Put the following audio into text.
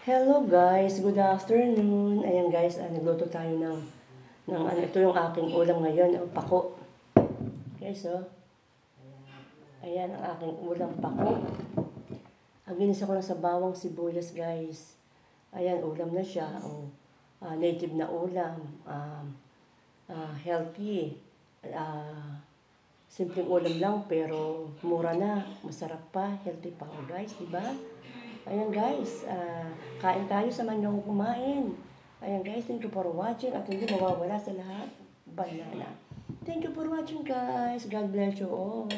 Hello guys, good afternoon. Ayan guys, ah, nagluto tayo ng, ng ano, ito yung aking ulam ngayon, yung pako. Guys, oh. Ayan ang aking ulam pako. Ang ginisa ko lang sa bawang sibuyas guys. Ayan, ulam na siya. Oh, ah, native na ulam. Um, ah, healthy. Ah, simpleng ulam lang pero mura na. Masarap pa. Healthy pa ako guys, di ba? Ayan guys, ah, kain tayo sa manyong kumain. Ayan guys, thank you for watching at hindi mawawala sa lahat, banana. Thank you for watching guys. God bless you all.